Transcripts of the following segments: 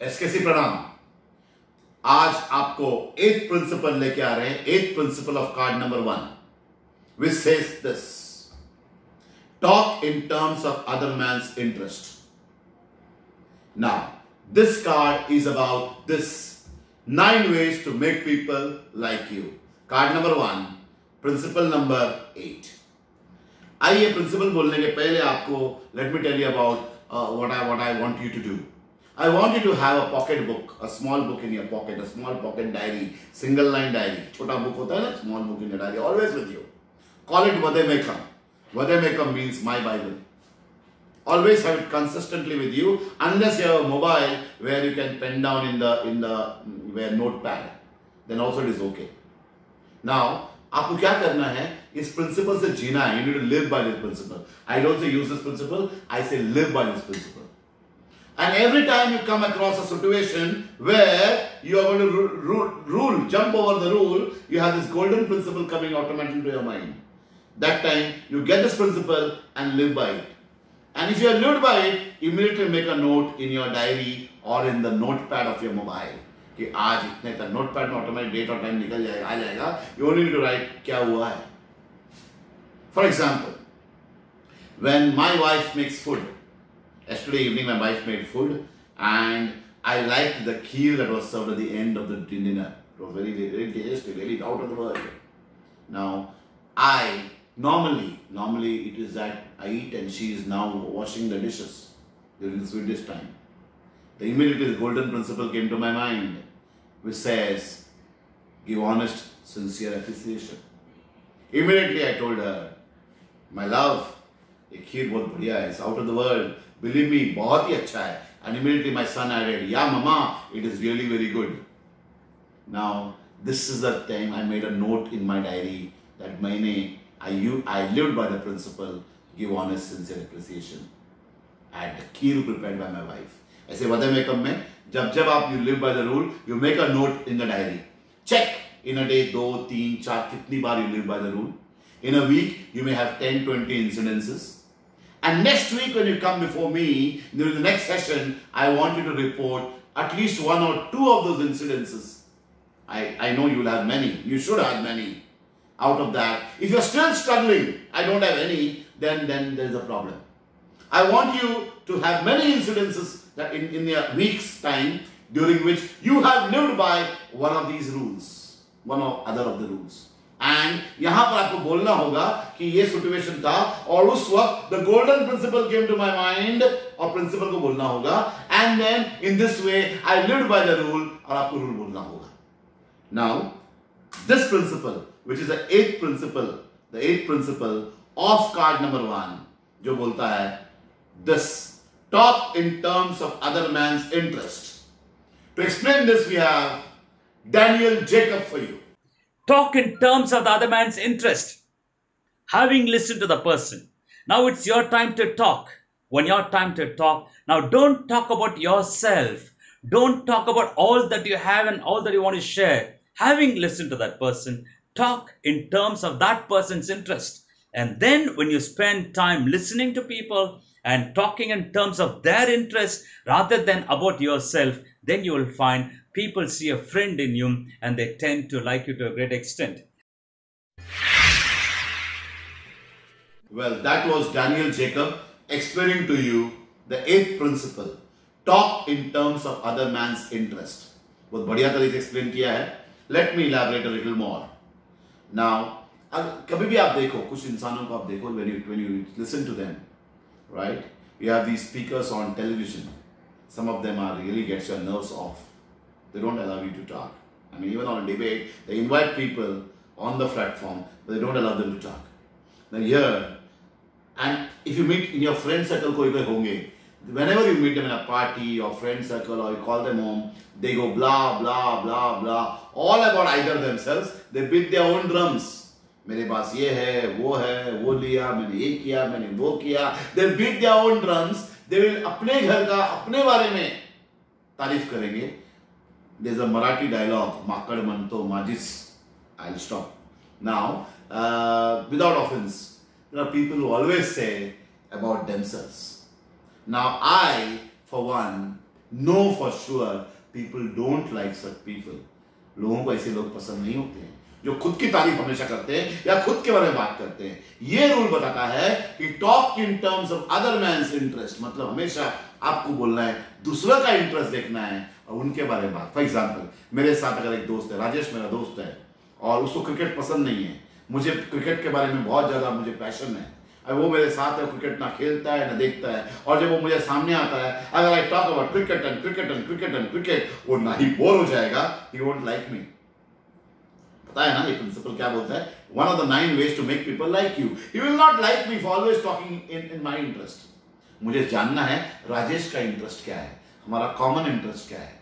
एसकेसी प्रणाम आज आपको एथ प्रिंसिपल लेके आ रहे हैं eighth principle of card number one which says this talk in terms of other man's interest now this card is about this nine ways to make people like you card number one principle number eight आइए principle बोलने के पहले आपको let me tell you about what I what I want you to do I want you to have a pocket book, a small book in your pocket, a small pocket diary, single line diary. छोटा book होता है ना, small book in your diary, always with you. Call it Vademekam. Vademekam means my Bible. Always have it consistently with you, unless you have a mobile where you can pen down in the in the where notepad. Then also it is okay. Now, आपको क्या करना है इस principal से जीना है you need to live by this principle I don't say use this principle I say live by this principle And every time you come across a situation where you are going to rule, rule, jump over the rule, you have this golden principle coming automatically to your mind. That time you get this principle and live by it. And if you are lived by it, immediately make a note in your diary or in the notepad of your mobile. कि आज इतने तक notepad में automatic date और time निकल जाएगा आ जाएगा यू ओनली टू राइट क्या हुआ है for example when my wife makes food Yesterday evening, my wife made food and I liked the kheer that was served at the end of the dinner. It was very, very tasty, very out of the world. Now, I normally, normally it is that I eat and she is now washing the dishes during the Swedish time. The immediately the golden principle came to my mind, which says, give honest, sincere appreciation. Immediately I told her, my love, a kheer bahut badhiya is out of the world. Believe me बहुत ही अच्छा है. एनिमिलिटी my son added या mama it is really very good now this is the time I made a note in my diary that मैंने I you I live by the principle give on sincere appreciation at की रू prepare by my wife ऐसे वधे makeup में? जब जब आप you live by the rule you make a note in the diary check in a day दो, तीन, चार, कितनी बार you live by the rule in a week you may have ten twenty incidences and next week when you come before me, during the next session, I want you to report at least one or two of those incidences. I, I know you'll have many. You should have many out of that. If you're still struggling, I don't have any, then, then there's a problem. I want you to have many incidences that in, in a week's time during which you have lived by one of these rules, one or other of the rules. And यहाँ पर आपको बोलना होगा कि ये situation था और उस वक्त the golden principle came to my mind और प्रिंसिपल को बोलना होगा। And then in this way I live by the rule और आपको रूल बोलना होगा। Now this principle which is the eighth principle the eighth principle of card number one जो बोलता है this talk in terms of other man's interest to explain this we have Daniel Jacob for you Talk in terms of the other man's interest. Having listened to the person. Now it's your time to talk. When your time to talk, now don't talk about yourself. Don't talk about all that you have and all that you want to share. Having listened to that person, talk in terms of that person's interest. And then when you spend time listening to people and talking in terms of their interest rather than about yourself, then you will find people see a friend in you and they tend to like you to a great extent. Well, that was Daniel Jacob explaining to you the eighth principle. Talk in terms of other man's interest. बहुत बढ़िया तरीके से explain किया है let me elaborate a little more now कभी भी आप देखो कुछ इंसानों को आप देखो when you when you listen to them right you have these speakers on television some of them are really gets your nerves off They don't allow you to talk. I mean, even on a debate, they invite people on the platform, but they don't allow them to talk. Now here, and if you meet in your friend circle, koi koi honge, whenever you meet them in a party or friend circle or you call them home, they go blah, blah, blah, blah, all about either themselves. They beat their own drums. मेरे पास ये है वो है वो लिया मैंने ये किया मैंने वो किया they beat their own drums they will अपने घर का अपने बारे में तारीफ़ करेंगे there's a Marathi dialogue, Makad Manto Majis. I'll stop. Now, uh, without offense, there are people who always say about themselves. Now, I, for one, know for sure people don't like such people लोगों को ऐसे लोग पसंद नहीं होते हैं जो खुद की तारीफ़ हमेशा करते हैं या खुद के बारे में बात करते हैं ये रूल बताता है कि talk in terms of other man's interest मतलब हमेशा आपको बोलना है दूसरा का इंटरेस्ट देखना है और उनके बारे में बात। फॉर एग्ज़ाम्पल मेरे साथ अगर एक दोस्त है, राजेश मेरा दोस्त है, और उसको क्रिकेट पसंद नहीं है, मुझे क्रिकेट के बारे में बहुत ज़्यादा मुझे पैशन है अब वो मेरे साथ है क्रिकेट ना खेलता है, ना देखता है, और जब वो मुझे सामने आता है, अगर I talk about cricket and cricket and cricket and cricket वो ना ही बोर हो जाएगा ही वोंट लाइक मी पता है ना ये प्रिंसिपल क्या बोलता है? One of the nine ways to make people like you he will not like me for always talking in in my interest मुझे जानना है, राजेश का इंटरेस्ट क्या है? हमारा कॉमन इंटरेस्ट क्या है?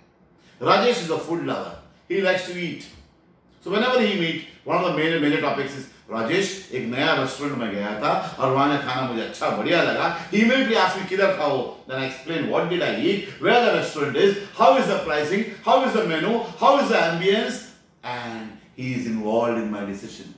Rajesh is a food lover he likes to eat so whenever he meet one of the major major topics is Rajesh एक नया रेस्टोरेंट में गया था और वहां का खाना मुझे अच्छा बढ़िया लगा he immediately asked me किधर खाओ then I explained what did I eat where the restaurant is how is the pricing how is the menu how is the ambience and he is involved in my decision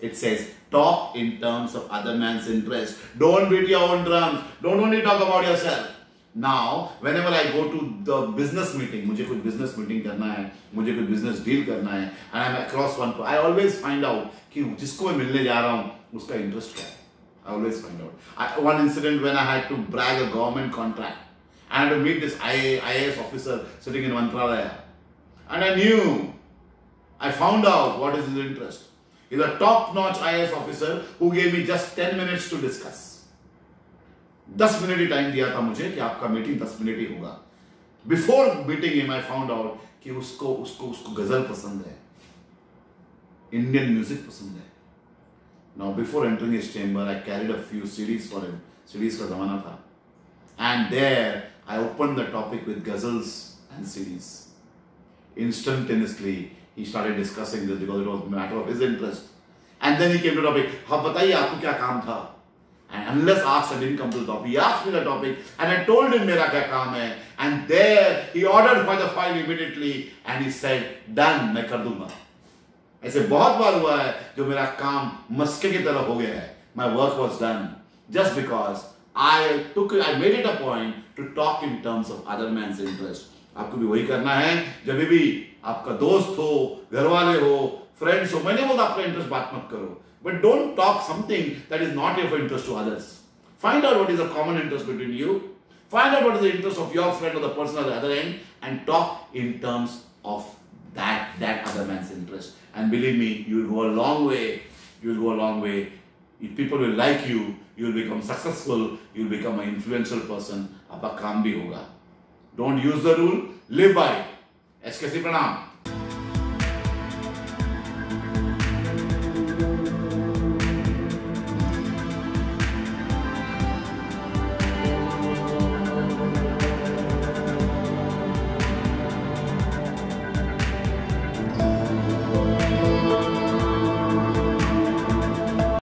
it says talk in terms of other man's interest don't beat your own drums don't only talk about yourself Now whenever i go to the business meeting मुझे कुछ business meeting करना है मुझे कुछ business deal करना है and i'm across one i always find out कि जिसको मैं मिलने जा रहा हूँ उसका इंटरेस्ट क्या है always find out. I, one incident when I had to brag a government contract. I had to meet this IAS officer sitting in Mantralaya. And I knew, I found out what is his interest. He's a top-notch IAS officer who gave me just 10 minutes to discuss. दस minute ही time दिया था मुझे कि आपका meeting दस minute ही होगा। Before meeting am I found out कि उसको उसको उसको गज़ल पसंद है। इंडियन म्यूज़िक पसंद है। नाउ बिफोर एंटरिंग इस chamber I carried a few series for him series का जमाना था। And there I open the topic with ghazals and series instantaneously he started discussing this because it was matter of his interest and then he came to topic हाँ बताइए, आपको क्या काम था? And unless asked, I didn't come to the topic. He asked me the topic, and I told him मेरा क्या काम है. And there, he ordered for the file immediately, and he said, "Done, मैं कर दूँगा." ऐसे बहुत बार हुआ है जो मेरा काम मस्के की तरह हो गया है my work was done just because I took I made it a point to talk in terms of other man's interest आपको भी वही करना है जब भी आपका दोस्त हो घर वाले हो फ्रेंड्स हो मैंने बोला आपका इंटरेस्ट बात मत करो but don't talk something that is not your interest to others find out what is a common interest between you find out what is the interest of your friend of the person of other and and talk in terms of that that other man's interest and believe me you go a long way you go a long way people will like you you will become successful you will become a influential person आपका काम भी होगा don't use the rule live by S C प्रणाम